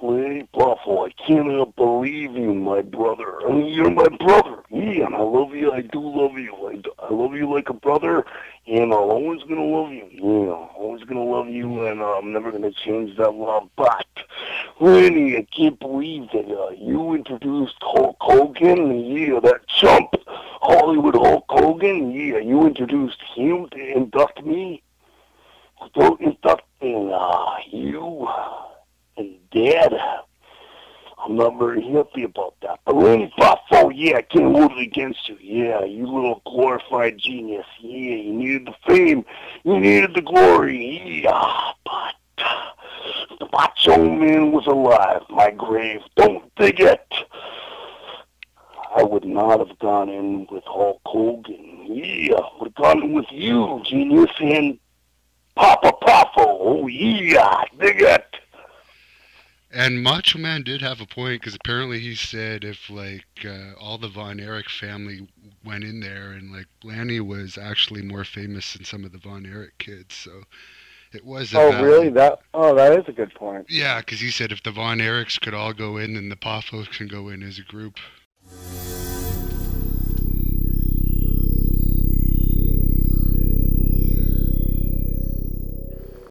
Hey, Buffalo, I cannot believe you, my brother. I mean, you're my brother. Yeah, and I love you. I do love you. I, do- I love you like a brother, and I'm always going to love you. Yeah, I'm always going to love you, and uh, I'm never going to change that love. But, Lanny, I can't believe that uh, you introduced Hulk Hogan. Yeah, that chump, Hollywood Hulk Hogan. Yeah, you introduced him to induct me. Without inducting uh, you and Dad. I'm not very happy about that. But Lanny Poffo, yeah, I can't hold it against you. Yeah, you little glorified genius. Yeah, you needed the fame. You needed the glory. Yeah, but the Macho Man was alive. My grave. Don't dig it. I would not have gone in with Hulk Hogan. Yeah, would have gone in with you, genius, and Papa Poffo. Oh, yeah, dig it. And Macho Man did have a point because apparently he said if like uh, all the Von Erich family went in there and like Lanny was actually more famous than some of the Von Erich kids, so it was. Oh, valid- really? That oh, that is a good point. Yeah, because he said if the Von Erichs could all go in, then the Poffos can go in as a group.